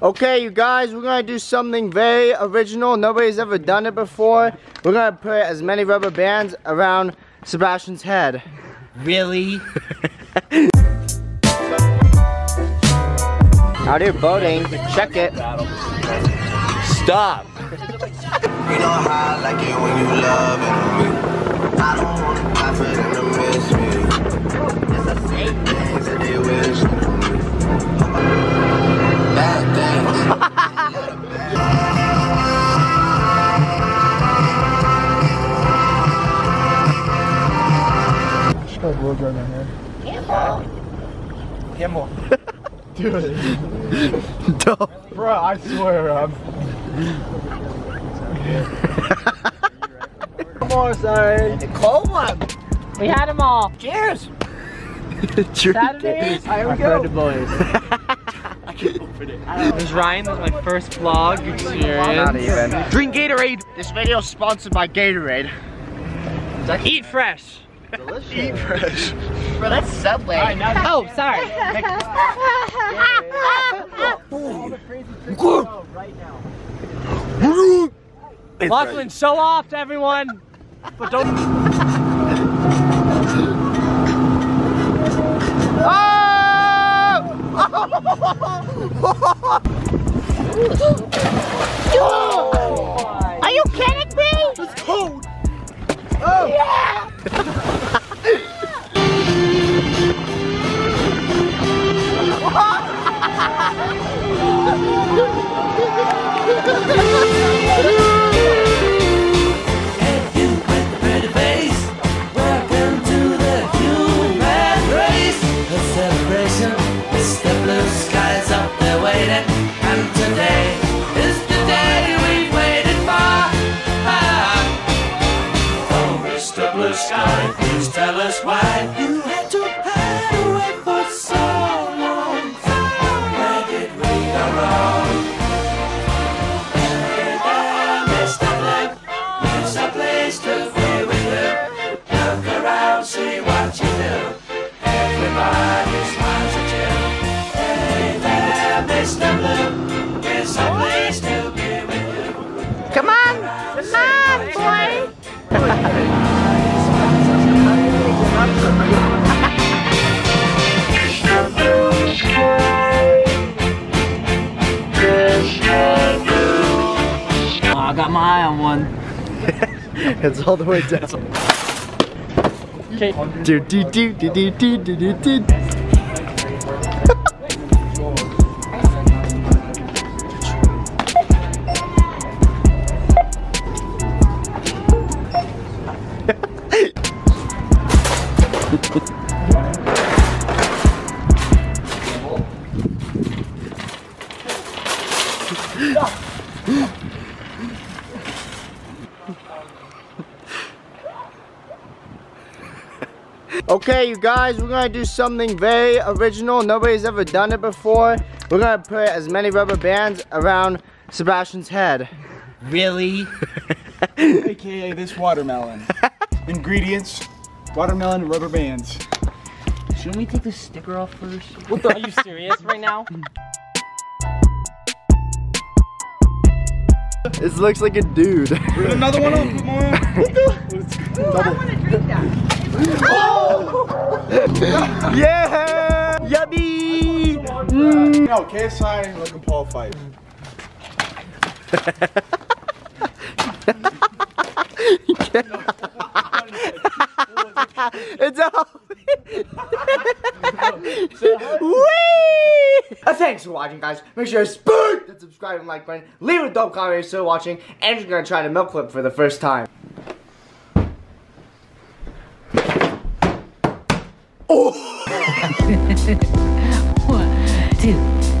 Okay, you guys, we're gonna do something very original. Nobody's ever done it before. We're gonna put as many rubber bands around Sebastian's head. Really? Out here boating, check it. Stop. Bro, I swear, I'm. Come on, sorry. Cold one. We had them all. Cheers. Saturdays. Here we go. the boys. This is Ryan. This is my first vlog experience. Not even. Drink Gatorade. This video is sponsored by Gatorade. Eat fresh. Eat fresh. Bro, that's Subway. Oh, sorry. Lachlan, show off to everyone. But don't. Oh! Are oh! just why. Got my eye on one. It's all the way down. Okay. Do do do do do do do do do. Okay, you guys, we're gonna do something very original. Nobody's ever done it before. We're gonna put as many rubber bands around Sebastian's head. Really? AKA this watermelon. Ingredients watermelon rubber bands. Shouldn't we take the sticker off first? What the? Are you serious right now? This looks like a dude. Another one on, put more on. yeah! Yummy! Mm. No, KSI and Logan Paul fight. It's all. Whee! Uh, thanks for watching, guys. Make sure to spoon that subscribe and like button. Leave a dope comment if you're still watching. And you're gonna try the milk clip for the first time. 哦。哈哈哈哈哈 one two